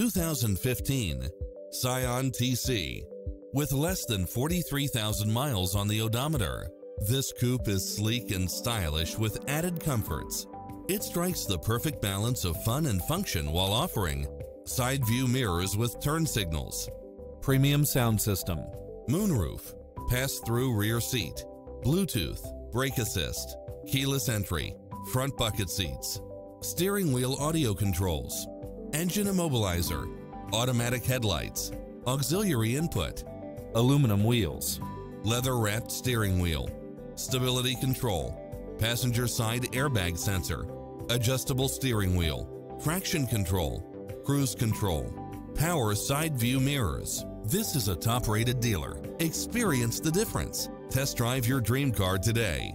2015 Scion TC. With less than 43,000 miles on the odometer, this coupe is sleek and stylish with added comforts. It strikes the perfect balance of fun and function while offering side view mirrors with turn signals, premium sound system, moonroof, pass-through rear seat, Bluetooth, brake assist, keyless entry, front bucket seats, steering wheel audio controls, engine immobilizer, automatic headlights, auxiliary input, aluminum wheels, leather-wrapped steering wheel, stability control, passenger side airbag sensor, adjustable steering wheel, traction control, cruise control, power side view mirrors. This is a top-rated dealer. Experience the difference. Test drive your dream car today.